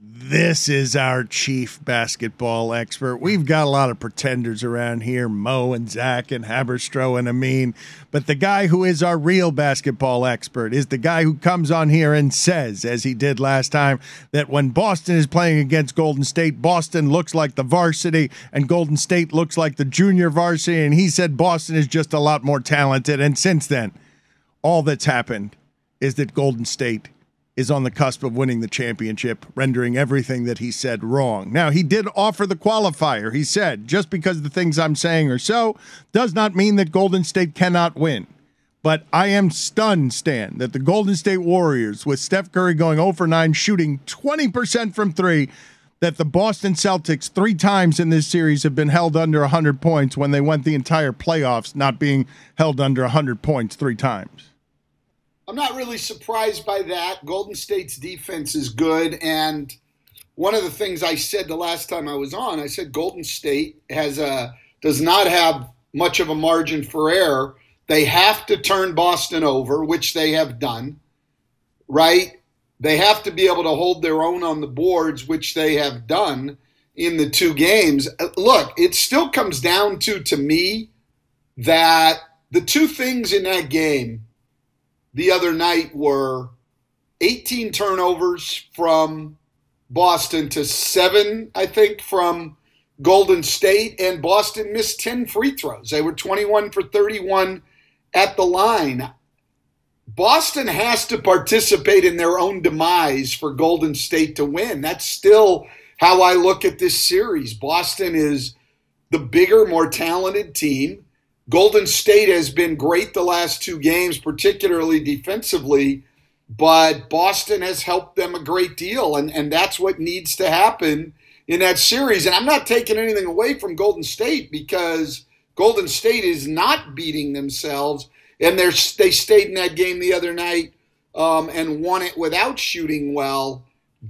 This is our chief basketball expert. We've got a lot of pretenders around here, Mo and Zach and Haberstroh and Amin. But the guy who is our real basketball expert is the guy who comes on here and says, as he did last time, that when Boston is playing against Golden State, Boston looks like the varsity and Golden State looks like the junior varsity. And he said Boston is just a lot more talented. And since then, all that's happened is that Golden State is on the cusp of winning the championship, rendering everything that he said wrong. Now, he did offer the qualifier. He said, just because the things I'm saying are so, does not mean that Golden State cannot win. But I am stunned, Stan, that the Golden State Warriors, with Steph Curry going 0 for 9, shooting 20% from three, that the Boston Celtics three times in this series have been held under 100 points when they went the entire playoffs not being held under 100 points three times. I'm not really surprised by that. Golden State's defense is good. And one of the things I said the last time I was on, I said Golden State has a does not have much of a margin for error. They have to turn Boston over, which they have done, right? They have to be able to hold their own on the boards, which they have done in the two games. Uh, look, it still comes down to, to me, that the two things in that game the other night were 18 turnovers from Boston to seven, I think, from Golden State, and Boston missed 10 free throws. They were 21 for 31 at the line. Boston has to participate in their own demise for Golden State to win. That's still how I look at this series. Boston is the bigger, more talented team. Golden State has been great the last two games, particularly defensively, but Boston has helped them a great deal, and, and that's what needs to happen in that series. And I'm not taking anything away from Golden State because Golden State is not beating themselves, and they're, they stayed in that game the other night um, and won it without shooting well.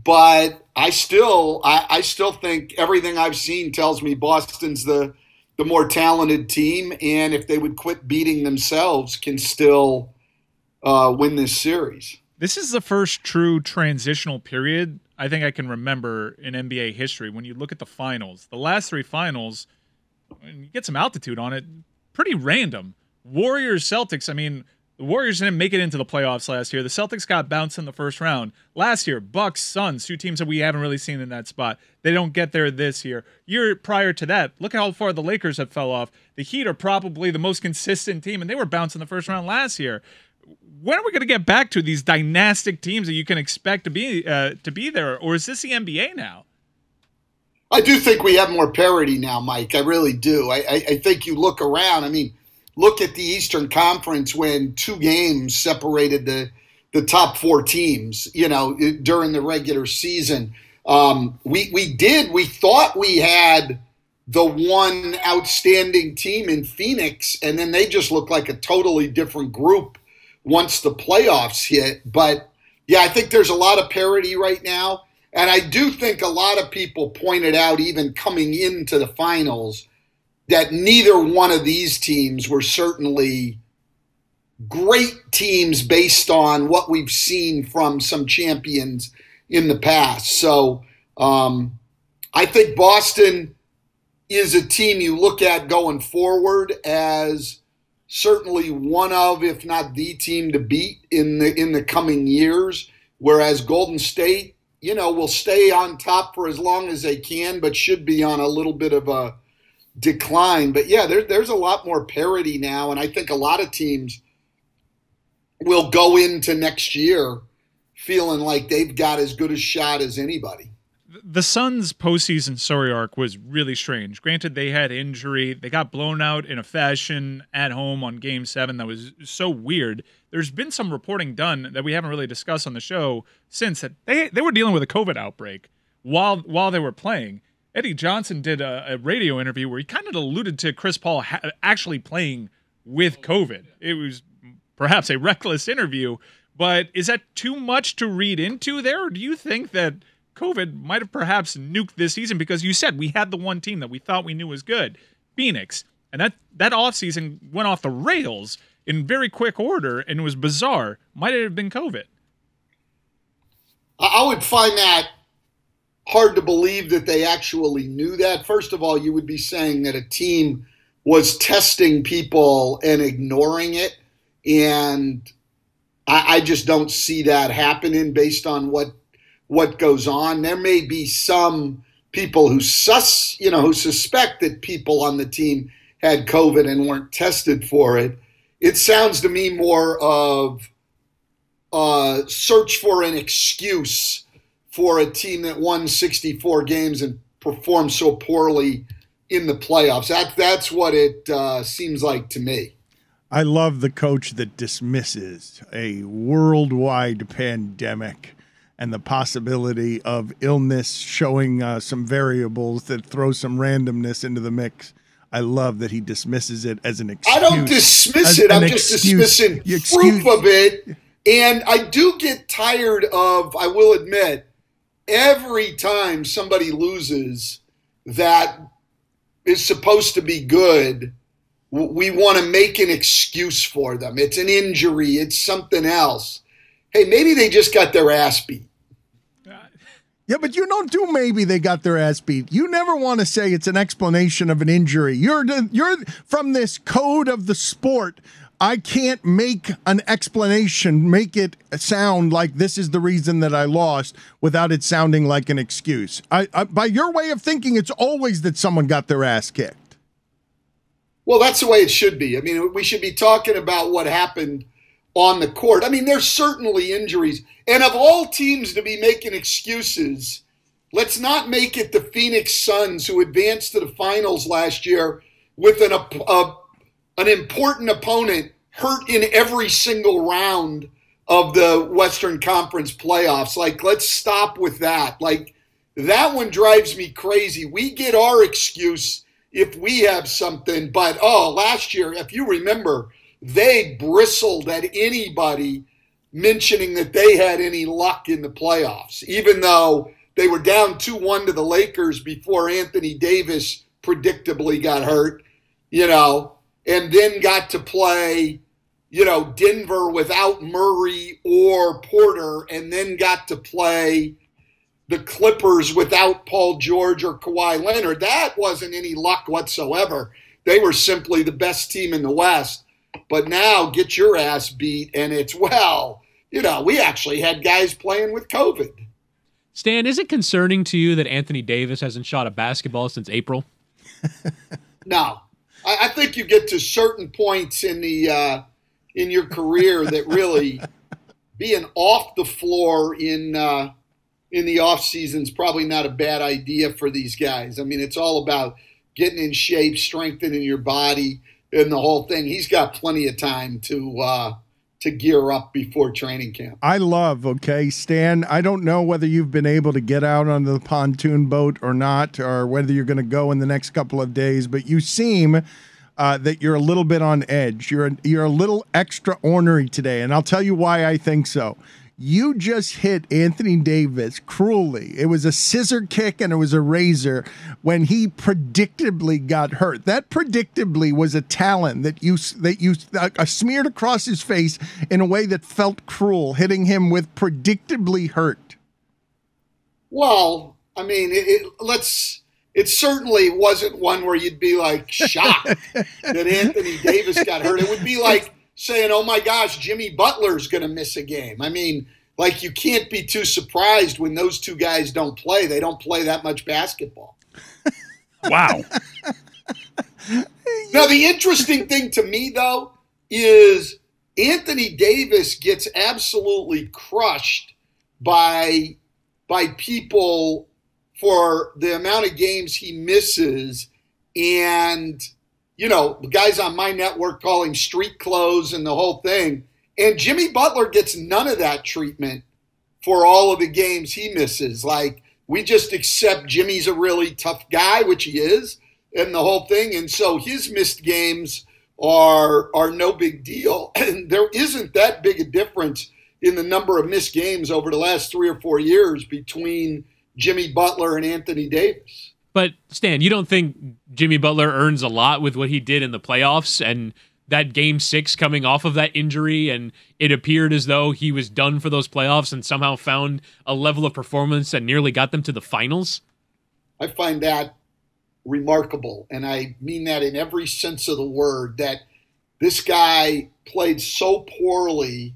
But I still, I, I still think everything I've seen tells me Boston's the the more talented team, and if they would quit beating themselves, can still uh, win this series. This is the first true transitional period I think I can remember in NBA history. When you look at the finals, the last three finals, you get some altitude on it, pretty random. Warriors, Celtics. I mean, the Warriors didn't make it into the playoffs last year. The Celtics got bounced in the first round. Last year, Bucks, Suns, two teams that we haven't really seen in that spot. They don't get there this year. Year prior to that, look at how far the Lakers have fell off. The Heat are probably the most consistent team, and they were bounced in the first round last year. When are we going to get back to these dynastic teams that you can expect to be uh, to be there, or is this the NBA now? I do think we have more parity now, Mike. I really do. I, I, I think you look around. I mean look at the Eastern Conference when two games separated the the top four teams. You know, during the regular season, um, we we did we thought we had the one outstanding team in Phoenix, and then they just looked like a totally different group once the playoffs hit. But yeah, I think there's a lot of parity right now. And I do think a lot of people pointed out, even coming into the finals, that neither one of these teams were certainly great teams based on what we've seen from some champions in the past. So um, I think Boston is a team you look at going forward as certainly one of, if not the team to beat in the in the coming years. Whereas Golden State, you know, will stay on top for as long as they can, but should be on a little bit of a decline. But yeah, there, there's a lot more parity now, and I think a lot of teams will go into next year feeling like they've got as good a shot as anybody. The Suns' postseason story arc was really strange. Granted, they had injury, they got blown out in a fashion at home on Game Seven that was so weird. There's been some reporting done that we haven't really discussed on the show since that they they were dealing with a COVID outbreak while while they were playing Eddie Johnson did a, a radio interview where he kind of alluded to Chris Paul ha- actually playing with COVID. It was perhaps a reckless interview, but is that too much to read into there? Or do you think that COVID might have perhaps nuked this season because you said we had the one team that we thought we knew was good, Phoenix, and that that offseason went off the rails in very quick order and it was bizarre. Might it have been COVID? I would find that hard to believe that they actually knew that. First of all, you would be saying that a team was testing people and ignoring it. And I, I just don't see that happening based on what what goes on. There may be some people who sus, you know, who suspect that people on the team had COVID and weren't tested for it. It sounds to me more of a search for an excuse for a team that won 64 games and performed so poorly in the playoffs. That that's what it uh, seems like to me. I love the coach that dismisses a worldwide pandemic and the possibility of illness showing uh, some variables that throw some randomness into the mix. I love that he dismisses it as an excuse. I don't dismiss it. I'm just excuse. dismissing proof of it. And I do get tired of, I will admit, every time somebody loses that is supposed to be good, we want to make an excuse for them. It's an injury, it's something else. Hey, maybe they just got their ass beat. Yeah, but you don't do maybe they got their ass beat. You never want to say it's an explanation of an injury. You're you're from this code of the sport. I can't make an explanation, make it sound like this is the reason that I lost without it sounding like an excuse. I, I by your way of thinking, it's always that someone got their ass kicked. Well, that's the way it should be. I mean, we should be talking about what happened on the court. I mean, there's certainly injuries. And of all teams to be making excuses, let's not make it the Phoenix Suns who advanced to the finals last year with an, a, an important opponent hurt in every single round of the Western Conference playoffs. Like, let's stop with that. Like, that one drives me crazy. We get our excuse if we have something. But oh, last year, if you remember, they bristled at anybody mentioning that they had any luck in the playoffs, even though they were down 2 1 to the Lakers before Anthony Davis predictably got hurt, you know, and then got to play, you know, Denver without Murray or Porter, and then got to play the Clippers without Paul George or Kawhi Leonard. That wasn't any luck whatsoever. They were simply the best team in the West. But now get your ass beat, and it's, well, you know, we actually had guys playing with COVID. Stan, is it concerning to you that Anthony Davis hasn't shot a basketball since April? no. I, I, think you get to certain points in the uh, in your career that really being off the floor in uh, in the off season is probably not a bad idea for these guys. I mean, it's all about getting in shape, strengthening your body, and the whole thing. He's got plenty of time to uh, to gear up before training camp. I love, okay, Stan. I don't know whether you've been able to get out on the pontoon boat or not, or whether you're going to go in the next couple of days, but you seem. Uh, that you're a little bit on edge. You're you're a little extra ornery today, and I'll tell you why I think so you just hit Anthony Davis cruelly. It was a scissor kick and it was a razor when he predictably got hurt. That predictably was a talon that you that you uh, smeared across his face in a way that felt cruel, hitting him with predictably hurt. Well, I mean, it, it, let's. It certainly wasn't one where you'd be like shocked that Anthony Davis got hurt. It would be like saying, "Oh my gosh, Jimmy Butler's going to miss a game." I mean, like you can't be too surprised when those two guys don't play. They don't play that much basketball. wow. now the interesting thing to me though is Anthony Davis gets absolutely crushed by by people for the amount of games he misses and you know, the guys on my network call him street clothes and the whole thing. And Jimmy Butler gets none of that treatment for all of the games he misses. Like, we just accept Jimmy's a really tough guy, which he is, and the whole thing. And so his missed games are are no big deal. And there isn't that big a difference in the number of missed games over the last three or four years between Jimmy Butler and Anthony Davis. But Stan, you don't think Jimmy Butler earns a lot with what he did in the playoffs and that game six coming off of that injury, and it appeared as though he was done for those playoffs and somehow found a level of performance that nearly got them to the finals? I find that remarkable. And I mean that in every sense of the word that this guy played so poorly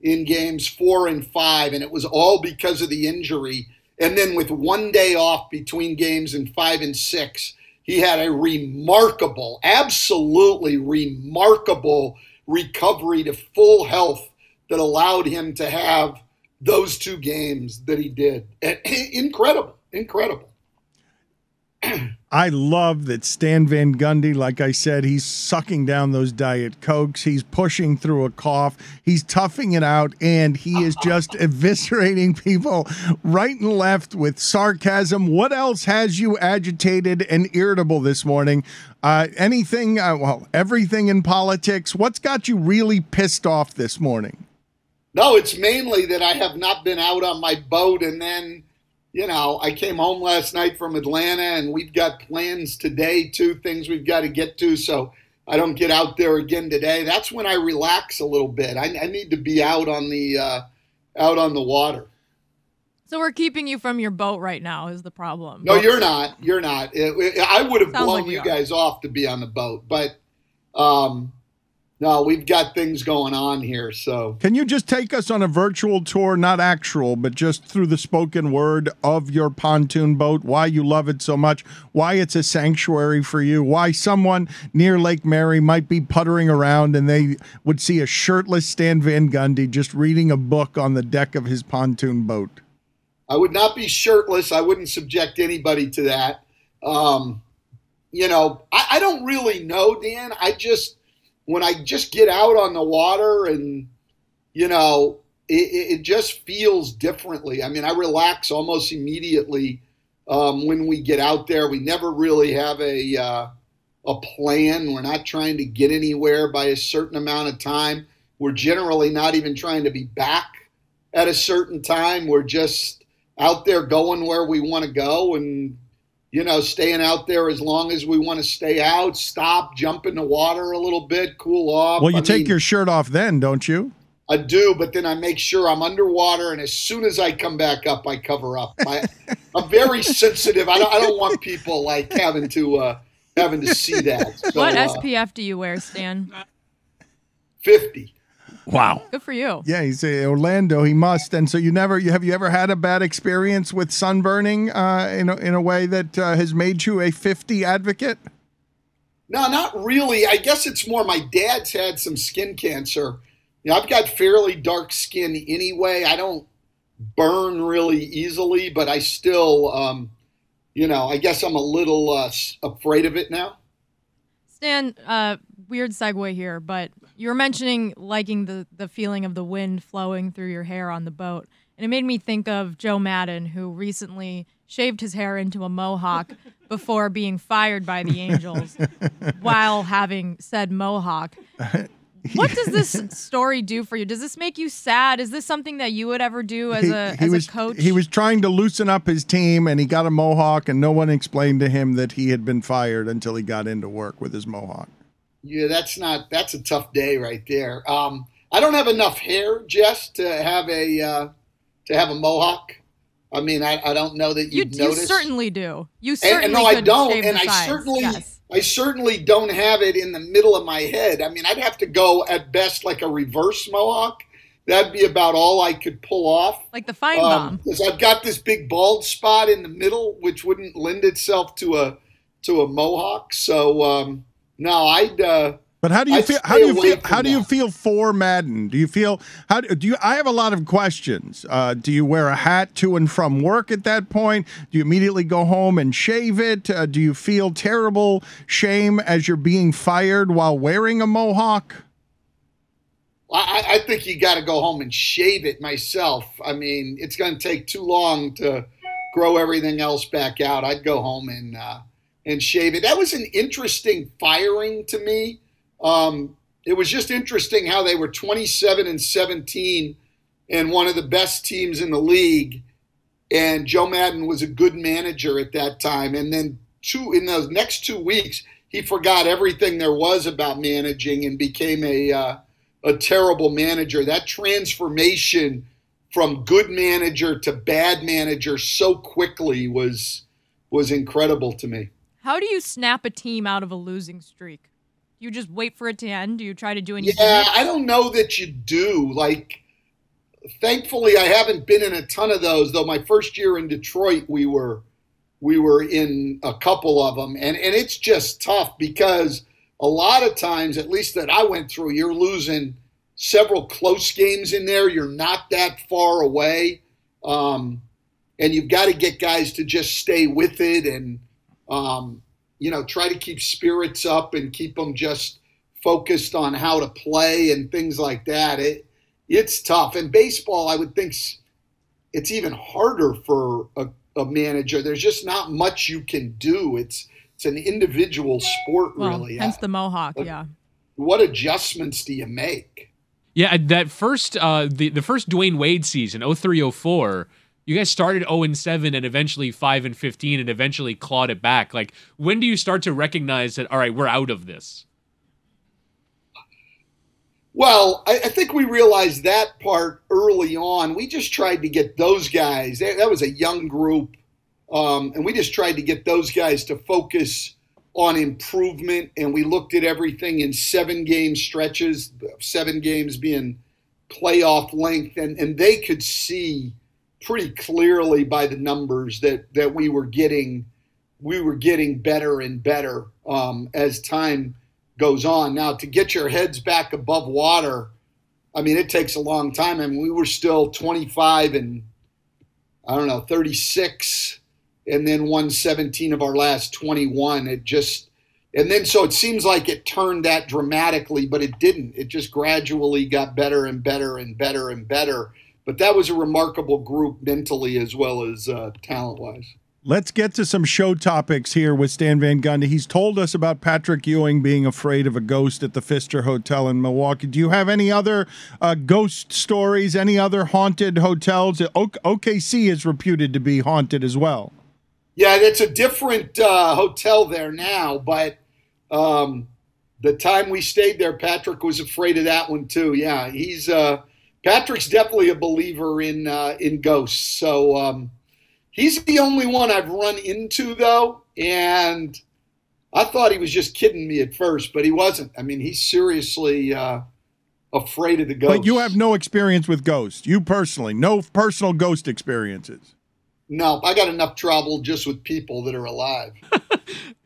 in games four and five, and it was all because of the injury. And then with one day off between games in five and six, he had a remarkable, absolutely remarkable recovery to full health that allowed him to have those two games that he did. Incredible, incredible. I love that Stan Van Gundy, like I said, he's sucking down those Diet Cokes. He's pushing through a cough. He's toughing it out, and he is just eviscerating people right and left with sarcasm. What else has you agitated and irritable this morning? Uh, anything, uh, well, everything in politics. What's got you really pissed off this morning? No, it's mainly that I have not been out on my boat and then you know, I came home last night from Atlanta and we've got plans today, too, things we've got to get to. So I don't get out there again today. That's when I relax a little bit. I, I need to be out on the uh, out on the water. So we're keeping you from your boat right now is the problem. No, you're not. You're not. It, it, I would have blown like you guys off to be on the boat, but um, no, we've got things going on here. So, can you just take us on a virtual tour, not actual, but just through the spoken word of your pontoon boat? Why you love it so much? Why it's a sanctuary for you? Why someone near Lake Mary might be puttering around and they would see a shirtless Stan Van Gundy just reading a book on the deck of his pontoon boat? I would not be shirtless. I wouldn't subject anybody to that. Um, you know, I, I don't really know, Dan. I just when I just get out on the water and, you know, it, it just feels differently. I mean, I relax almost immediately um, when we get out there. We never really have a, uh, a plan. We're not trying to get anywhere by a certain amount of time. We're generally not even trying to be back at a certain time. We're just out there going where we want to go and you know, staying out there as long as we want to stay out, stop, jump in the water a little bit, cool off. Well, you I take mean, your shirt off then, don't you? I do, but then I make sure I'm underwater, and as soon as I come back up, I cover up. I, am very sensitive. I don't, I don't want people like having to uh, having to see that. So, what SPF uh, do you wear, Stan? Fifty. Wow. Good for you. Yeah, he's a Orlando. He must. And so you never you have you ever had a bad experience with sunburning uh, in a, in a way that uh, has made you a 50 advocate? No, not really. I guess it's more my dad's had some skin cancer. You know, I've got fairly dark skin anyway. I don't burn really easily, but I still, um, you know, I guess I'm a little uh, afraid of it now. Stan, uh, weird segue here, but you were mentioning liking the the feeling of the wind flowing through your hair on the boat, and it made me think of Joe Maddon, who recently shaved his hair into a mohawk before being fired by the Angels while having said mohawk. What does this story do for you? Does this make you sad? Is this something that you would ever do as a he as was, a coach? He was trying to loosen up his team, and he got a mohawk, and no one explained to him that he had been fired until he got into work with his mohawk. Yeah, that's not that's a tough day right there. Um, I don't have enough hair, Jess, to have a uh, to have a mohawk. I mean, I, I don't know that you'd you, notice. You certainly do. You certainly and, and no, I don't, and I certainly yes. I certainly don't have it in the middle of my head. I mean, I'd have to go at best like a reverse mohawk. That'd be about all I could pull off. Like the fine um, Because I've got this big bald spot in the middle, which wouldn't lend itself to a to a mohawk. So um, no, I'd. Uh, but how do you I'd feel? How do you feel? How do you feel for Maddon? Do you feel how do you? I have a lot of questions. Uh, do you wear a hat to and from work at that point? Do you immediately go home and shave it? Uh, do you feel terrible shame as you're being fired while wearing a mohawk? I, I think you got to go home and shave it myself. I mean, it's going to take too long to grow everything else back out. I'd go home and. Uh, and shave it. That was an interesting firing to me. Um, it was just interesting how they were 27 and 17 and one of the best teams in the league. And Joe Maddon was a good manager at that time. And then two in those next two weeks, he forgot everything there was about managing and became a uh, a terrible manager. That transformation from good manager to bad manager so quickly was was incredible to me. How do you snap a team out of a losing streak? You just wait for it to end? Do you try to do anything? Yeah, I don't know that you do. Like, thankfully, I haven't been in a ton of those. Though my first year in Detroit, we were we were in a couple of them, and and it's just tough because a lot of times, at least that I went through, you're losing several close games in there. You're not that far away, um, and you've got to get guys to just stay with it and um, you know try to keep spirits up and keep them just focused on how to play and things like that. It it's tough, and baseball I would think it's even harder for a, a manager. There's just not much you can do. It's it's an individual sport, well, really. Hence the mohawk, yeah. What adjustments do you make? Yeah, that first uh the, the first Dwyane Wade season, 0304, you guys started 0 and 7 and eventually 5 and 15 and eventually clawed it back. Like when do you start to recognize that all right, we're out of this? Well, I, I think we realized that part early on. We just tried to get those guys. That, that was a young group, um, and we just tried to get those guys to focus on improvement. And we looked at everything in seven game stretches, seven games being playoff length, and, and they could see pretty clearly by the numbers that that we were getting we were getting better and better um, as time goes on. Now, to get your heads back above water, I mean, it takes a long time. I mean, we were still 25 and I don't know 36, and then won 17 of our last 21. It just and then so it seems like it turned that dramatically, but it didn't. It just gradually got better and better and better and better but that was a remarkable group mentally as well as uh, talent wise. Let's get to some show topics here with Stan Van Gundy. He's told us about Patrick Ewing being afraid of a ghost at the Pfister Hotel in Milwaukee. Do you have any other uh, ghost stories, any other haunted hotels? O- OKC is reputed to be haunted as well. Yeah, it's a different uh, hotel there now, but um, the time we stayed there, Patrick was afraid of that one too. Yeah, he's. Uh, Patrick's definitely a believer in uh, in ghosts. So um, he's the only one I've run into though, and I thought he was just kidding me at first, but he wasn't. I mean, he's seriously uh, afraid of the ghosts. But you have no experience with ghosts. You personally, no personal ghost experiences. No, I got enough trouble just with people that are alive.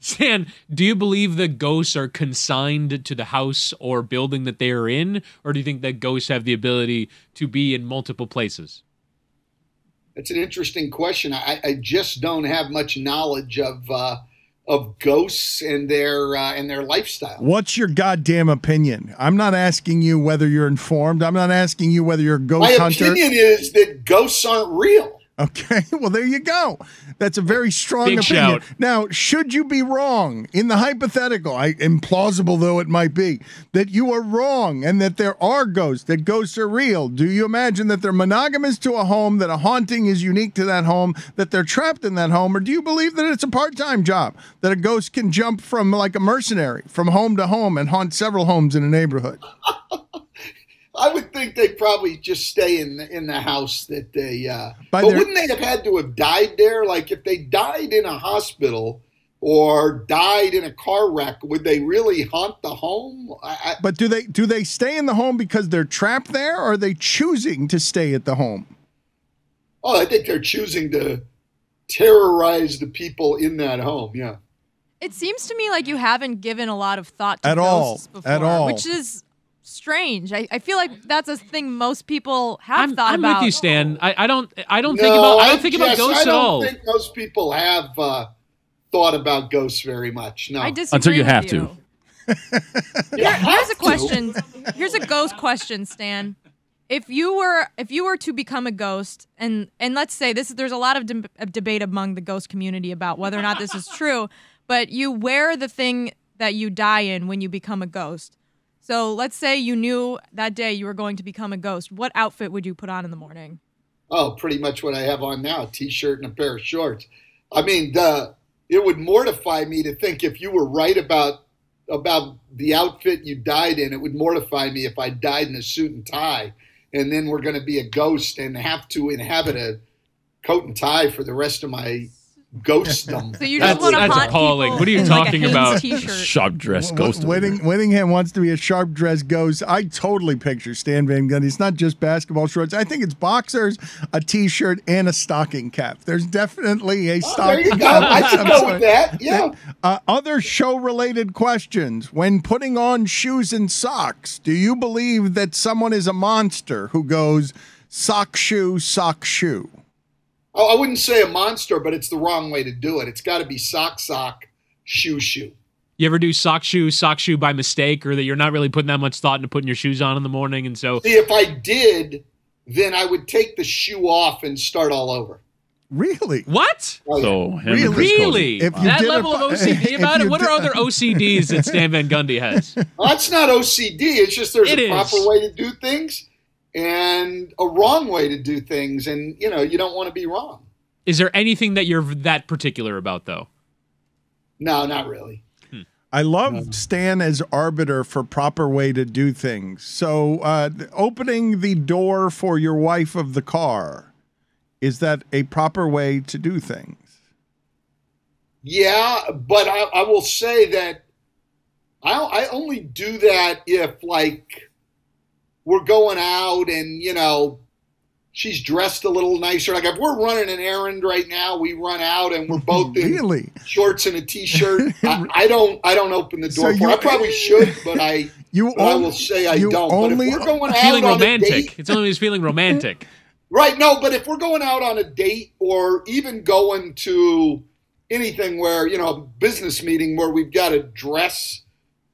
Stan, do you believe that ghosts are consigned to the house or building that they are in, or do you think that ghosts have the ability to be in multiple places? That's an interesting question. I, I just don't have much knowledge of uh, of ghosts and their uh, and their lifestyle. What's your goddamn opinion? I'm not asking you whether you're informed. I'm not asking you whether you're a ghost My hunter. opinion is that ghosts aren't real. Okay, well, there you go. That's a very strong Big opinion. shout. Now, should you be wrong in the hypothetical, I, implausible though it might be, that you are wrong and that there are ghosts, that ghosts are real, do you imagine that they're monogamous to a home, that a haunting is unique to that home, that they're trapped in that home, or do you believe that it's a part time job, that a ghost can jump from like a mercenary from home to home and haunt several homes in a neighborhood? I would think they'd probably just stay in the, in the house that they. Uh, but their- wouldn't they have had to have died there? Like if they died in a hospital or died in a car wreck, would they really haunt the home? I, I, But do they do they stay in the home because they're trapped there, or are they choosing to stay at the home? oh, I think they're choosing to terrorize the people in that home. Yeah. It seems to me like you haven't given a lot of thought to At all. before, At all. which is strange. I, I feel like that's a thing most people have I'm, thought I'm about. with you, Stan. I, I don't. I don't no, think about. I don't think about Jess, ghosts I don't all. think most people have uh, thought about ghosts very much. No. I disagree Until you with have to. you. Yeah, Here's a question. Here's a ghost question, Stan. If you were if you were to become a ghost, and and let's say this, there's a lot of, de- of debate among the ghost community about whether or not this is true, but you wear the thing that you die in when you become a ghost. So let's say you knew that day you were going to become a ghost. What outfit would you put on in the morning? Oh, pretty much what I have on now: a t-shirt and a pair of shorts. I mean, the it would mortify me to think if you were right about about the outfit you died in, it would mortify me if I died in a suit and tie, and then we're going to be a ghost and have to inhabit a coat and tie for the rest of my ghostdom. So you just That's- want to that's appalling. What are you in, like, talking about? T-shirt. Sharp dress ghost. over Whitting, wants to be a sharp dressed ghost. I totally picture Stan Van Gundy. It's not just basketball shorts. I think it's boxers, a t-shirt, and a stocking cap. There's definitely a Oh, there stocking you go. cap. I of could some go with that. Yeah. Uh, other show-related questions. When putting on shoes and socks, do you believe that someone is a monster who goes sock shoe, sock shoe? Oh, I wouldn't say a monster, but it's the wrong way to do it. It's got to be sock, sock, shoe, shoe. You ever do sock shoe, sock shoe by mistake, or that you're not really putting that much thought into putting your shoes on in the morning, and so See, if I did, then I would take the shoe off and start all over. Really? what? Oh. So him Really? Really? If you that did a level po- of OCD about it? you What are other OCDs that Stan Van Gundy has? Well, that's not OCD. It's just there's It a is. proper way to do things and a wrong way to do things, and you know you don't want to be wrong. Is there anything that you're that particular about, though? No, not really. I love Stan as arbiter for proper way to do things. So, uh, opening the door for your wife of the car is that a proper way to do things? Yeah, but I, I will say that I, I only do that if like we're going out and you know she's dressed a little nicer. Like if we're running an errand right now, we run out and we're both in Really? shorts and a t-shirt. I, I don't I don't open the So door for. you- her. I probably should, but I You but I will say I you don't. only- but if we're going Feeling out on a date, It's only when he's feeling romantic. Right, no, but if we're going out on a date or even going to anything where, you know, a business meeting where we've got to dress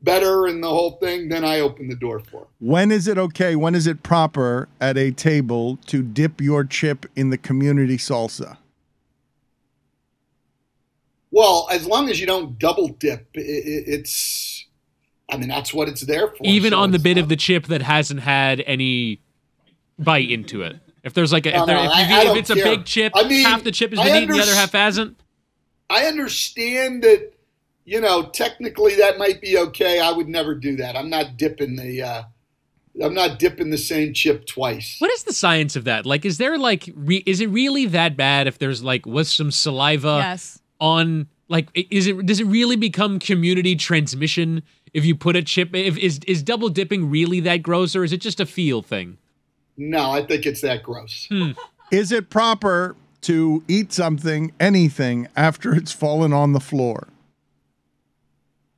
better and the whole thing, then I open the door for her. When is it okay? When is it proper at a table to dip your chip in the community salsa? Well, as long as you don't double dip, i i it's, I mean, that's what it's there for. Even So on the bit not- of the chip that hasn't had any bite into it. If there's like a, No, if, there, no, if, I- you- I if don't it's a big chip, I mean, half the chip has I been eaten, the other half hasn't. I understand that, you know, technically that might be okay. I would never do that. I'm not dipping the, uh, I'm not dipping the same chip twice. What is the science of that? Like, is there like, re- is it really that bad if there's like was some saliva yes. on? Like, is it does it really become community transmission if you put a chip? If is is double dipping really that gross, or is it just a feel thing? No, I think it's that gross. Is it proper to eat something, anything, after it's fallen on the floor?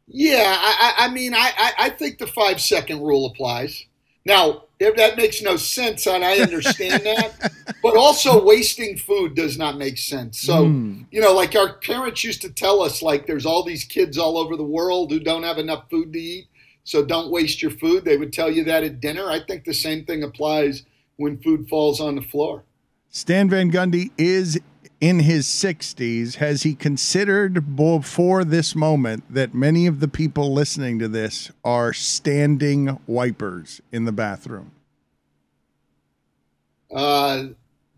Yeah, I, I, mean, I, I, I think the five second rule applies. Now, if that makes no sense, and I understand that, but also wasting food does not make sense. So, Mm. you know, like our parents used to tell us, like, there's all these kids all over the world who don't have enough food to eat, so don't waste your food. They would tell you that at dinner. I think the same thing applies when food falls on the floor. Stan Van Gundy is in his 60s. Has he considered before this moment that many of the people listening to this are standing wipers in the bathroom? Uh,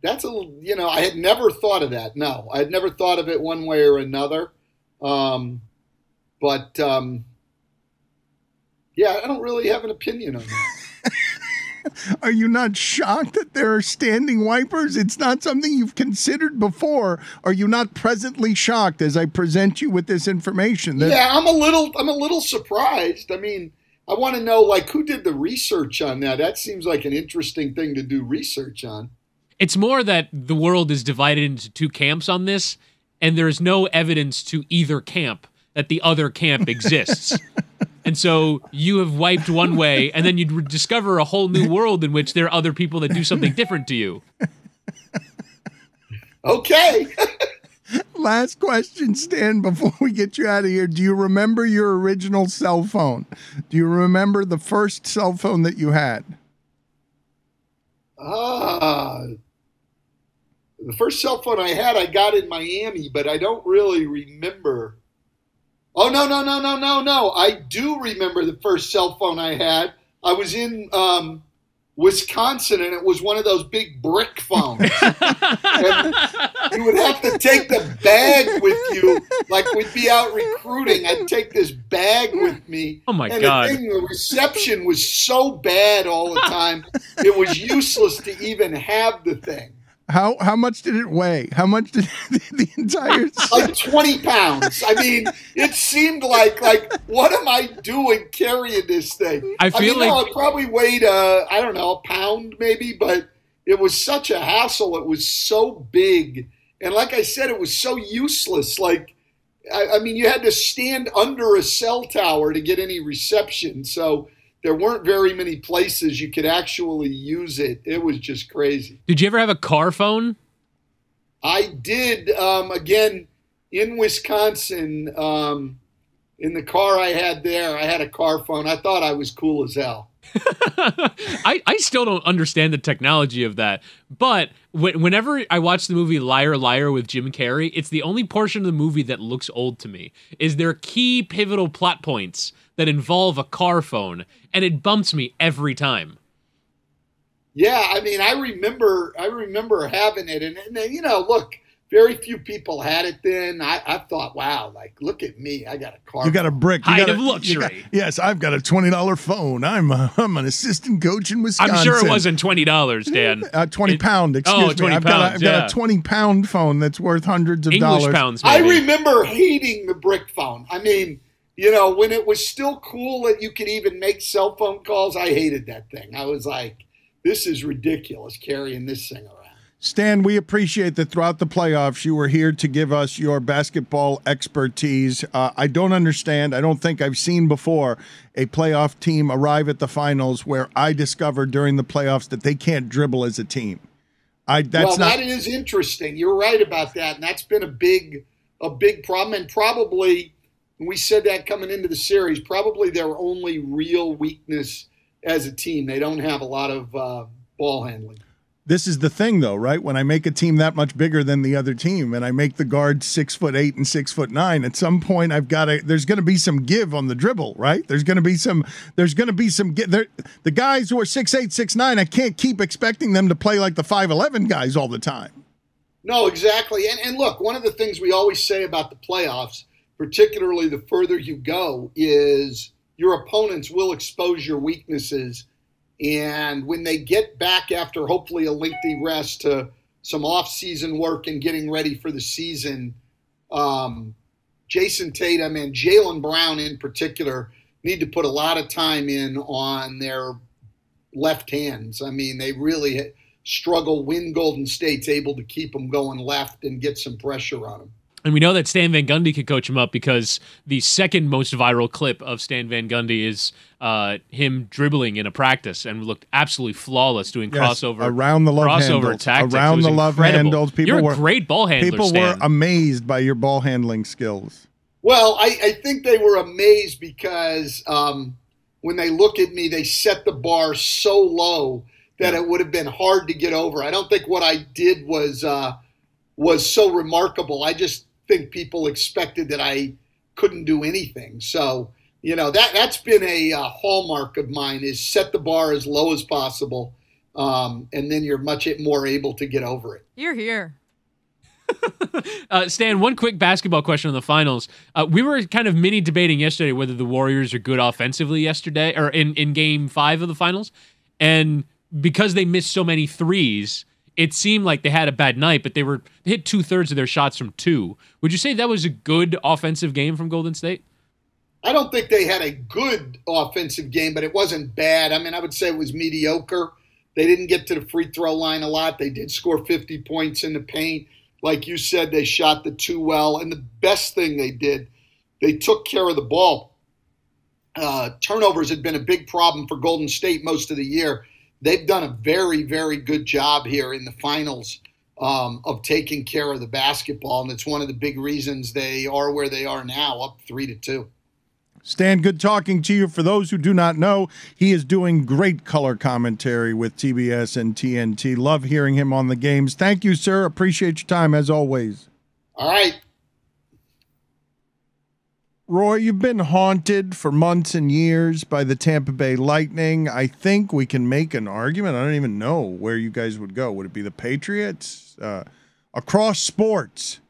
that's a little you know I had never thought of that. No, I had never thought of it one way or another. Um, but um, yeah, I don't really have an opinion on that. Are you not shocked that there are standing wipers? It's not something you've considered before. Are you not presently shocked as I present you with this information? That yeah, I'm a little I'm a little surprised. I mean, I want to know like who did the research on that. That seems like an interesting thing to do research on. It's more that the world is divided into two camps on this, and there's no evidence to either camp that the other camp exists. And so you have wiped one way, and then you'd re- discover a whole new world in which there are other people that do something different to you. Okay. Last question, Stan, before we get you out of here. Do you remember your original cell phone? Do you remember the first cell phone that you had? Ah, the first cell phone I had, I got in Miami, but I don't really remember. Oh no no no no no no! I do remember the first cell phone I had. I was in um, Wisconsin, and it was one of those big brick phones. you would have to take the bag with you, like we'd be out recruiting. I'd take this bag with me. Oh my and God. The, thing, the reception was so bad all the time; it was useless to even have the thing. How how much did it weigh? How much did the entire like twenty pounds? I mean, it seemed like like what am I doing carrying this thing? I feel mean, no, like- it probably weighed uh I don't know a pound maybe, but it was such a hassle. It was so big, and like I said, it was so useless. Like I, I mean, you had to stand under a cell tower to get any reception, so. There weren't very many places you could actually use it. It was just crazy. Did you ever have a car phone? I did um, again in Wisconsin. Um, in the car I had there, I had a car phone. I thought I was cool as hell. I, I still don't understand the technology of that. But wh- whenever I watch the movie Liar Liar with Jim Carrey, it's the only portion of the movie that looks old to me. Is there key pivotal plot points that involve a car phone, and it bumps me every time. Yeah, I mean, I remember, I remember having it, and, and you know, look, very few people had it then. I, I thought, wow, like, look at me, I got a car. You got a brick. You Height got a- of got- luxury. yes, I've got a twenty dollar phone. I'm a, I'm an assistant coach in Wisconsin. I'm sure it wasn't twenty dollars, Dan. Uh, 20 It- pound, excuse oh, me. 20 I've, got a, pounds, I've got yeah. a 20 pound phone that's worth hundreds of English dollars. pounds, I remember hating the brick phone. I mean, you know, when it was still cool that you could even make cell phone calls, I hated that thing. I was like, this is ridiculous carrying this thing around. Stan, we appreciate that throughout the playoffs you were here to give us your basketball expertise. Uh, I don't understand. I don't think I've seen before a playoff team arrive at the finals where I discovered during the playoffs that they can't dribble as a team. I that's well, not that is interesting. You're right about that, and that's been a big, a big problem. And probably, and we said that coming into the series, probably their only real weakness as a team. They don't have a lot of uh, ball handling. this is the thing though, right? When I make a team that much bigger than the other team and I make the guards six foot eight and six foot nine, at some point I've got to there's gonna be some give on the dribble, right? There's gonna be some there's gonna be some there the guys who are six eight, six nine, I can't keep expecting them to play like the five eleven guys all the time. No, exactly. And, and look, one of the things we always say about the playoffs, particularly the further you go, is your opponents will expose your weaknesses. And when they get back after hopefully a lengthy rest to some off-season work and getting ready for the season, um, Jayson Tatum and Jaylen Brown in particular need to put a lot of time in on their left hands. I mean, they really struggle when Golden State's able to keep them going left and get some pressure on them. And we know that Stan Van Gundy could coach him up because the second most viral clip of Stan Van Gundy is uh, him dribbling in a practice and looked absolutely flawless doing Yes, crossover around the love crossover handles, tactics. It around was the love incredible. handles. People You're a were great ball handler. People Stan. were amazed by your ball handling skills. Well, I, I think they were amazed because um, when they look at me, they set the bar so low that it would have been hard to get over. I don't think what I did was uh, was so remarkable. I just think people expected that I couldn't do anything. So you know that that's been a uh, hallmark of mine is set the bar as low as possible, um, and then you're much more able to get over it. You're here. Uh, Stan, one quick basketball question on the finals. Uh, we were kind of mini debating yesterday whether the Warriors are good offensively yesterday or in, in game five of the finals. And because they missed so many threes, it seemed like they had a bad night, but they were they hit two thirds of their shots from two. Would you say that was a good offensive game from Golden State? I don't think they had a good offensive game, but it wasn't bad. I mean, I would say it was mediocre. They didn't get to the free throw line a lot. They did score 50 points in the paint. Like you said, they shot the two well. And the best thing they did, they took care of the ball. Uh, turnovers had been a big problem for Golden State most of the year. They've done a very, very good job here in the finals um, of taking care of the basketball, and it's one of the big reasons they are where they are now, up three to two. Stan, good talking to you. For those who do not know, he is doing great color commentary with TBS and TNT. Love hearing him on the games. Thank you, sir. Appreciate your time as always. All right. Roy, you've been haunted for months and years by the Tampa Bay Lightning. I think we can make an argument. I don't even know where you guys would go. Would it be the Patriots? Uh, across sports,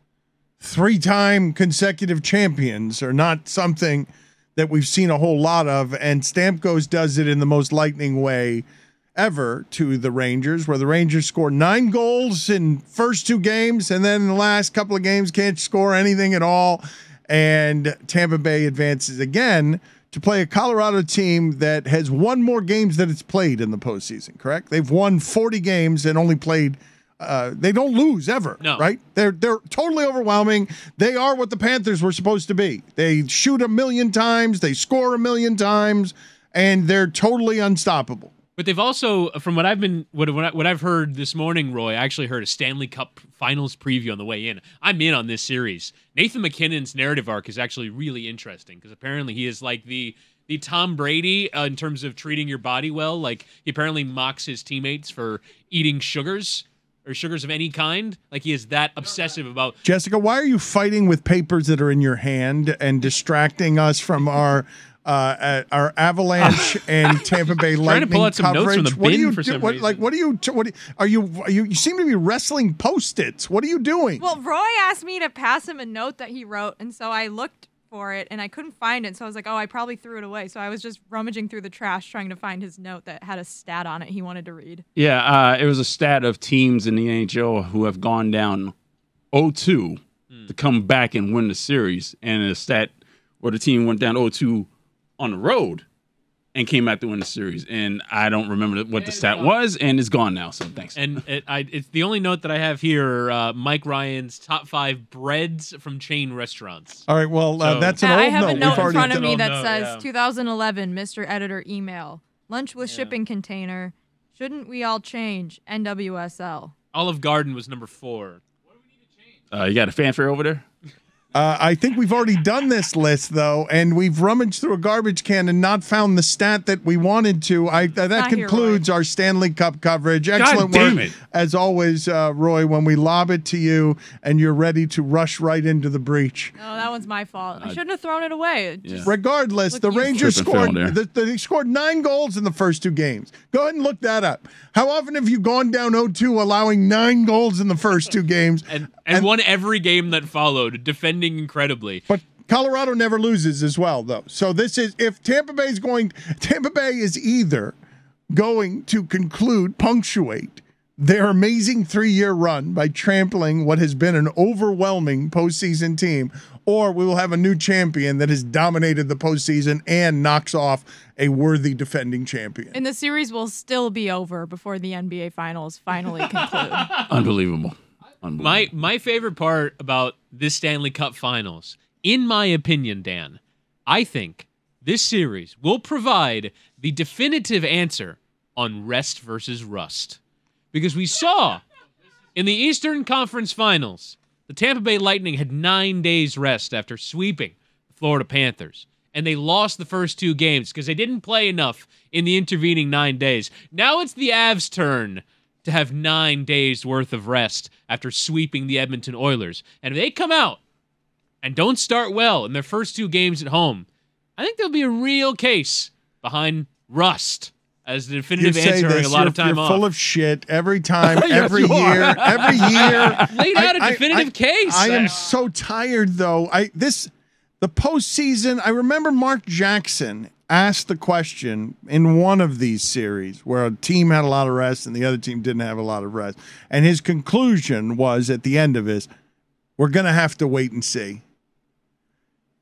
three time consecutive champions are not something that we've seen a whole lot of. And Stamkos does it in the most lightning way ever to the Rangers, where the Rangers score nine goals in first two games, and then in the last couple of games can't score anything at all. And Tampa Bay advances again to play a Colorado team that has won more games than it's played in the postseason. Correct? They've won 40 games and only played. Uh, they don't lose ever, No. right? They're they're totally overwhelming. They are what the Panthers were supposed to be. They shoot a million times, they score a million times, and they're totally unstoppable. But they've also, from what I've been, what what, I, what I've heard this morning, Roy, I actually heard a Stanley Cup Finals preview on the way in. I'm in on this series. Nathan MacKinnon's narrative arc is actually really interesting because apparently he is like the the Tom Brady uh, in terms of treating your body well. Like he apparently mocks his teammates for eating sugars or sugars of any kind. Like he is that obsessive about Jessica, why are you fighting with papers that are in your hand and distracting us from our uh, uh, our Avalanche and Tampa Bay Lightning Trying to pull out some notes coverage? from the what do you for do? some what, reason. Like, what are you? t- What do are you? Are you? You seem to be wrestling post-its. What are you doing? Well, Roy asked me to pass him a note that he wrote, and so I looked for it and I couldn't find it. So I was like, oh, I probably threw it away. So I was just rummaging through the trash trying to find his note that had a stat on it he wanted to read. Yeah, uh, it was a stat of teams in the NHL who have gone down 0-2 to come back and win the series, and a stat where the team went down 0-2 on the road and came back to win the series. And I don't remember what the stat was, and it's gone now. So thanks. And it, I, it's the only note that I have here. Uh, Mike Ryan's top five breads from chain restaurants. All right. Well, uh, So- that's an old I have note. a We've note in already front of an me that note, says yeah. 2011, Mr. Editor email. Lunch with shipping container. Shouldn't we all change? NWSL. Olive Garden was number four. Uh, you got a fanfare over there? Uh, I think we've already done this list though, and we've rummaged through a garbage can and not found the stat that we wanted to. I uh, that not here, concludes our Stanley Cup coverage. Excellent work it. as always, uh, Roy. When we lob it to you and you're ready to rush right into the breach. Oh, that one's my fault. I shouldn't have thrown it away. It Yeah. Regardless, Look, the Rangers Trip and fell scored. there. The, they scored nine goals in the first two games. Go ahead and look that up. How often have you gone down 0-2, allowing nine goals in the first two games? And, and won every game that followed, defending incredibly. But Colorado never loses as well, though. So this is if Tampa Bay is going, Tampa Bay is either going to conclude, punctuate their amazing three-year run by trampling what has been an overwhelming postseason team, or we will have a new champion that has dominated the postseason and knocks off a worthy defending champion. and the series will still be over before the NBA Finals finally conclude. Unbelievable. My my favorite part about this Stanley Cup Finals, in my opinion, Dan, I think this series will provide the definitive answer on rest versus rust. Because we saw in the Eastern Conference Finals, the Tampa Bay Lightning had nine days rest after sweeping the Florida Panthers. And they lost the first two games because they didn't play enough in the intervening nine days. Now it's the Avs' turn to have nine days worth of rest after sweeping the Edmonton Oilers. And if they come out and don't start well in their first two games at home, I think there'll be a real case behind rust as the definitive answer this, a lot you're, of time you're off. full of shit every time, every year, every year. Laid out a definitive case. I am so tired though. I this the postseason. I remember Mark Jackson asked the question in one of these series where a team had a lot of rest and the other team didn't have a lot of rest, and his conclusion was at the end of this, we're gonna have to wait and see.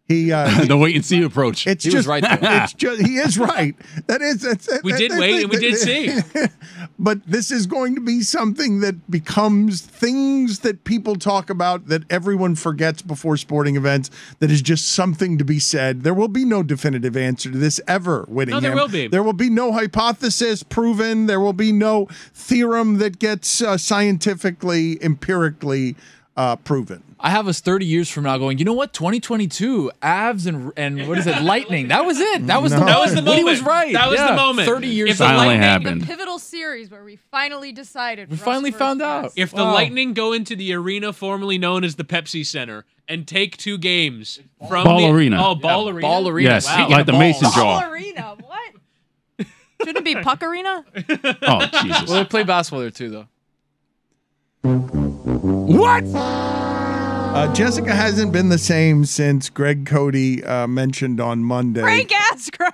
He uh, the wait and see approach. It's He just was right, though. It's just he is right. That is that's We did wait and we did see. but this is going to be something that becomes things that people talk about that everyone forgets before sporting events. That is just something to be said. There will be no definitive answer to this ever, Wittyngham. there will be. There will be no hypothesis proven. There will be no theorem that gets uh, scientifically, empirically uh, proven. I have us 30 years from now going, you know what? 2022, Avs and and what is it? Lightning. That was it. That was the No. That was the Woody moment. was right. That was Yeah, the moment. 30 years If from now. Finally Lightning- happened. The pivotal series where we finally decided. We finally found Russ. out. If the Wow. Lightning go into the arena formerly known as the Pepsi Center and take two games from Ball the, arena. Oh, ball Yeah, arena. ball arena. Yes, Wow. like the Mason Balls. draw. Ball arena. What? Shouldn't it be Puck Arena? Oh Jesus! Well, they play basketball there too, though. What? Uh, Jessica hasn't been the same since Greg Cote uh, mentioned on Monday. Frank Ascrack.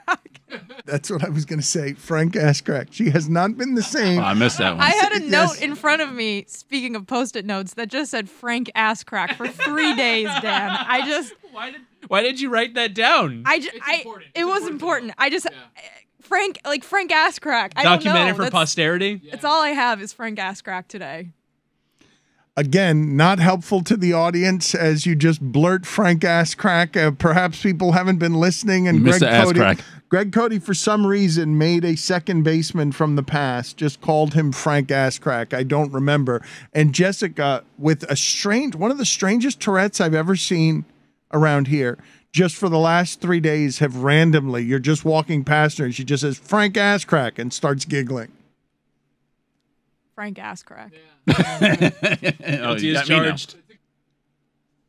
That's what I was going to say. Frank Askrak. She has not been the same. Oh, I missed that one. I had a Yes. note in front of me, speaking of post-it notes, that just said Frank Asscrack for three days, Dan. I just, Why did Why did you write that down? I, ju- I it was important. I just, Frank, like Frank Asscrack. I don't Documented know. for That's- posterity. It's all I have is Frank Asscrack today. Again, not helpful to the audience as you just blurt Frank Askrak. Uh, perhaps people haven't been listening. And Mr. Greg Cote, Asscrack. Greg Cote, for some reason, made a second baseman from the past, just called him Frank Askrak. I don't remember. And Jessica, with a strange, one of the strangest Tourette's I've ever seen around here. Just for the last three days, have randomly, you're just walking past her and she just says, Frank Askrak, and starts giggling. Frank Asscrack. oh, Guilty you got charged.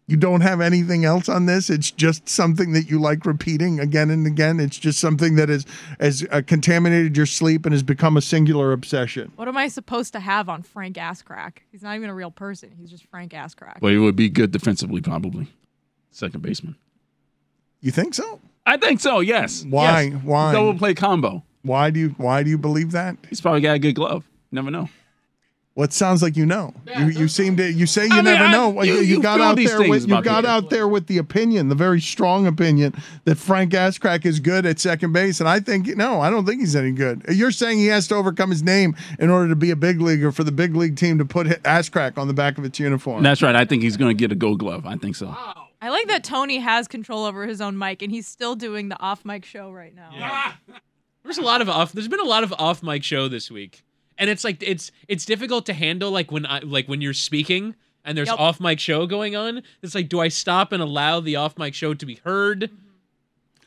You don't have anything else on this. It's just something that you like repeating again and again. It's just something that has has uh, contaminated your sleep and has become a singular obsession. What am I supposed to have on Frank Asscrack? He's not even a real person. He's just Frank Asscrack. Well, he would be good defensively, probably. Second baseman. You think so? I think so. Yes. Why? Yes. Why? Double play combo. Why do you why do you believe that? He's probably got a good glove. Never know. Well, it sounds like you know. you you seem to you say you I mean, never I- know. You- you, you got out there with you got people. out there with the opinion, the very strong opinion that Frank Askrak is good at second base, and I think no, I don't think he's any good. You're saying he has to overcome his name in order to be a big leaguer for the big league team to put Askrak on the back of its uniform. That's right. I think he's going to get a gold glove. I think so. Wow. I like that Tony has control over his own mic and he's still doing the off mic show right now. There's a lot of off. There's been a lot of off mic show this week, and it's like it's it's difficult to handle. Like when I like when you're speaking and there's Yep. off mic show going on. It's like, do I stop and allow the off mic show to be heard? Mm-hmm.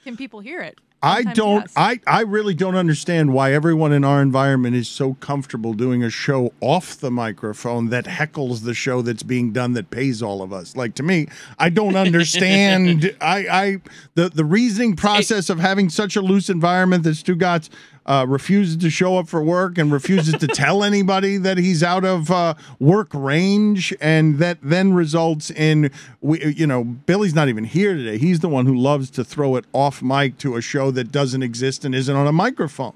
Can people hear it? I don't. yes. I I really don't understand why everyone in our environment is so comfortable doing a show off the microphone that heckles the show that's being done that pays all of us. Like to me, I don't understand. I I the the reasoning process of having such a loose environment that Stugotz uh, refuses to show up for work and refuses to tell anybody that he's out of uh, work range, and that then results in we, you know, Billy's not even here today. He's the one who loves to throw it off mic to a show that doesn't exist and isn't on a microphone.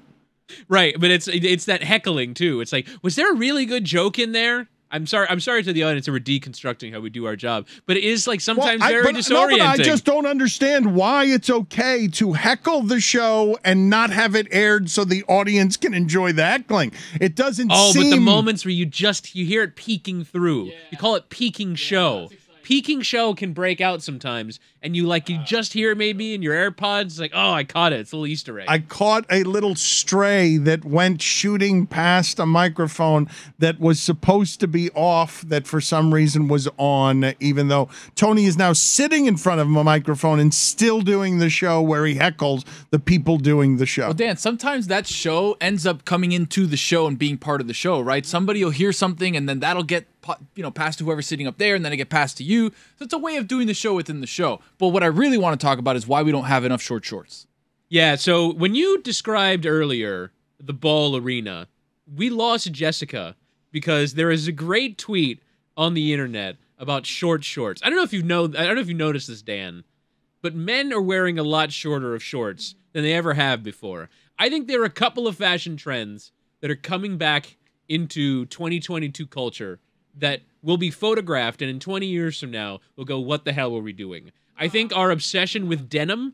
Right, but it's it's that heckling too. It's like, was there a really good joke in there? I'm sorry. I'm sorry to the audience that we're deconstructing how we do our job, but it is like sometimes I- very but- disorienting. No, but I just don't understand why it's okay to heckle the show and not have it aired so the audience can enjoy the heckling. It doesn't Oh, seem. but the moments where you just you hear it peeking through. Yeah. You call it peeking show. Peeking show can break out sometimes, and you like you just hear it maybe in your AirPods. It's like, oh, I caught it. It's a little Easter egg. I caught a little stray that went shooting past a microphone that was supposed to be off, that for some reason was on, even though Tony is now sitting in front of a microphone and still doing the show where he heckles the people doing the show. Well, Dan, sometimes that show ends up coming into the show and being part of the show, right? Somebody will hear something and then that'll get you know passed to whoever's sitting up there, and then it get passed to you. So it's a way of doing the show within the show. But what I really want to talk about is why we don't have enough short shorts. Yeah, so when you described earlier the ball arena, we lost Jessica because there is a great tweet on the internet about short shorts. I don't know if you know I don't know if you noticed this, Dan, but men are wearing a lot shorter of shorts than they ever have before. I think there are a couple of fashion trends that are coming back into 2022 culture that will be photographed and in 20 years from now we'll go what the hell were we doing? I think our obsession with denim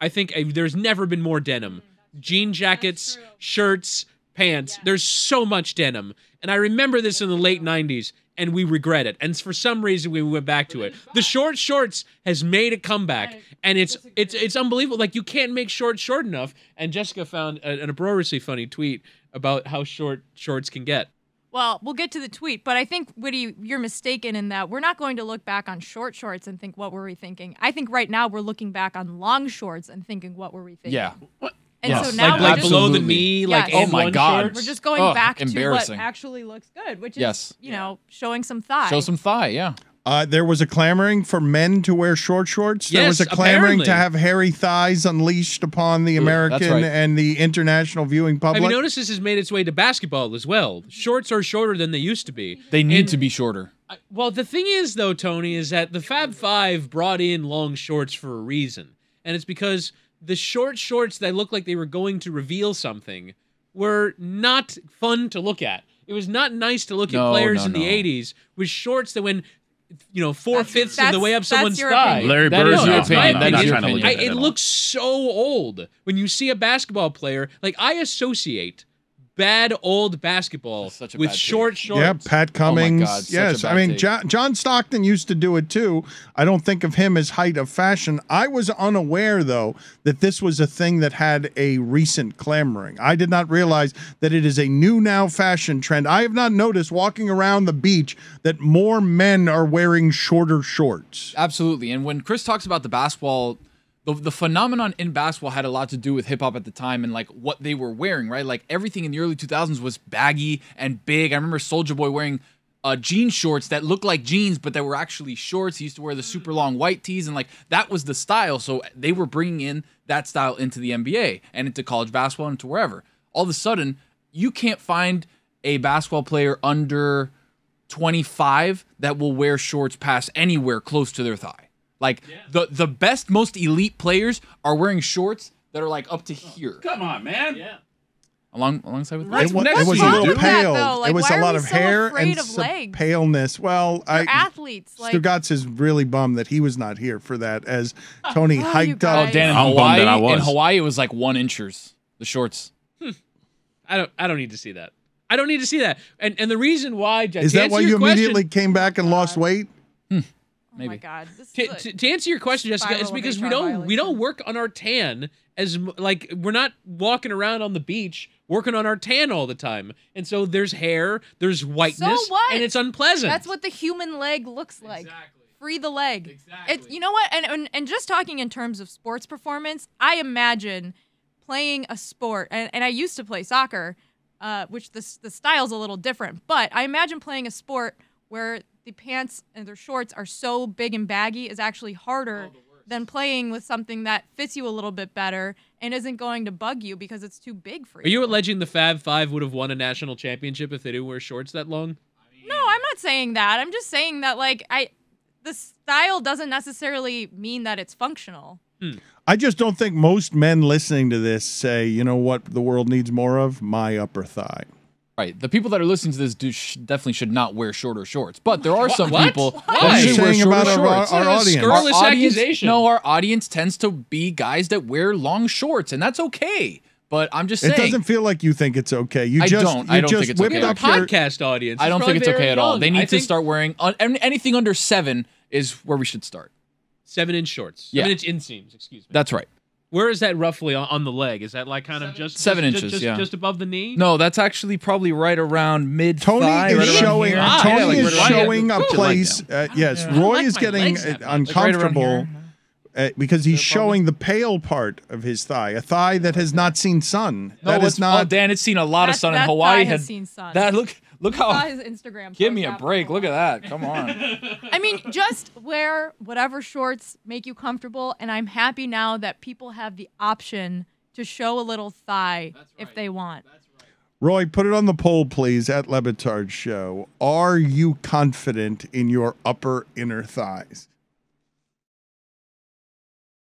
I think uh, there's never been more denim. Jean jackets, shirts, pants. There's so much denim. And I remember this in the late 90s and we regret it. And for some reason we went back to it. The short shorts has made a comeback and it's it's it's unbelievable. Like you can't make short short enough. And Jessica found an uproariously funny tweet about how short shorts can get. Well, we'll get to the tweet, but I think Woody, you're mistaken in that we're not going to look back on short shorts and think what were we thinking. I think right now we're looking back on long shorts and thinking what were we thinking. Yeah. And Yes. so now like we're like just, below the knee, like Yes. and Oh my God. shorts. we're just going Ugh, back to what actually looks good, which is Yes. you know showing some thigh. Show some thigh. Yeah. Uh, there was a clamoring for men to wear short shorts. there was a Yes, clamoring to have hairy thighs unleashed upon the American right. and the international viewing Have public. you noticed this has made its way to basketball as well? Shorts are shorter than they used to be. They need And- to be shorter. I- Well, the thing is, though, Tony, is that the Fab Five brought in long shorts for a reason, and it's because the short shorts that looked like they were going to reveal something were not fun to look at. It was not nice to look at players no, in the no. '80s with shorts that went, you know, four That's- fifths of the way up someone's thigh. Larry That Bird's is your not- opinion. I'm That not your trying to look opinion. at I, it looks so old when you see a basketball player. Like I associate bad old basketball such a with bad take. short shorts. Yeah, Pat oh Cummings. God, such a yes, bad I mean. John, John Stockton used to do it too. I don't think of him as height of fashion. I was unaware though that this was a thing that had a recent clamoring. I did not realize that it is a new now fashion trend. I have not noticed walking around the beach that more men are wearing shorter shorts. Absolutely. And when Chris talks about the basketball, the, the phenomenon in basketball had a lot to do with hip hop at the time and like what they were wearing, right? Like everything in the early 2000s was baggy and big. I remember Soulja Boy wearing uh, jean shorts that looked like jeans, but that were actually shorts. He used to wear the super long white tees, and like that was the style. So they were bringing in that style into the NBA and into college basketball and to wherever. All of a sudden, you can't find a basketball player under 25 that will wear shorts past anywhere close to their thigh. Like the the best, most elite players are wearing shorts that are like up to oh, here, Come on, man. Yeah. along alongside with What's- it, wa- it was a little dude? What's wrong pale. that. Like, it was a lot of so hair and of some legs? paleness. Well, I They're athletes. Like Stugotz is really bummed that he was not here for that as Tony Oh, hiked guys. up. Oh, Dan, in I'm bummed Hawaii, that I in was. Hawaii, it was like one inches. The shorts. Hmm. I don't. I don't need to see that. I don't need to see that. And and the reason why to Is that why you question- immediately came back and lost uh, weight? Hmm. Oh my maybe. god, To, to, to answer your question, Jessica, it's because we don't we don't work on our tan as like we're not walking around on the beach working on our tan all the time, and so there's hair, there's whiteness, what? and it's unpleasant. That's what the human leg looks like. Exactly. Free the leg. Exactly. It's, you know what? And, and and just talking in terms of sports performance, I imagine playing a sport, and, and I used to play soccer, uh, which the the style's a little different. But I imagine playing a sport where the pants and their shorts are so big and baggy is actually harder oh, than playing with something that fits you a little bit better and isn't going to bug you because it's too big for you. Are you alleging the Fab Five would have won a national championship if they didn't wear shorts that long? No, I'm not saying that. I'm just saying that like I the style doesn't necessarily mean that it's functional. Hmm. I just don't think most men listening to this say, you know what the world needs more of? My upper thigh. Right. The people that are listening to this do sh- definitely should not wear shorter shorts. But there are some What? people Why? that What are you should wear saying shorter about our, shorts. our What a audience? Our audience- accusation. No, our audience tends to be guys that wear long shorts, and that's okay. But I'm just saying. It doesn't feel like you think it's okay. You I just don't. you I don't just think it's whipped okay. up Our your podcast audience. I don't think it's okay very at all. young. They I need to start wearing uh, anything under seven is where we should start. seven inch shorts. Yeah. Seven inch inseams. Excuse me. That's right. Where is that roughly on, on the leg? Is that like kind of just Seven just- inches, just, yeah. just above the knee? No, that's actually probably right around mid. Tony thigh, is right showing. here. Ah, Tony yeah, like is right showing a Put your leg place. Uh, yes, Roy like is getting legs uh, that much. Like right uncomfortable uh, because he's showing the pale part of his thigh, a thigh that has not seen sun. No, that it's is not. Oh, Dan, it's seen a lot of That- sun in Hawaii. thigh has had seen sun. That look, look Saw how. his Instagram. Give me a break. Look at that. Come on. I mean, just wear whatever shorts make you comfortable, and I'm happy now that people have the option to show a little thigh if they want. Roy, put it on the poll, please, at LeBatard Show. Are you confident in your upper inner thighs?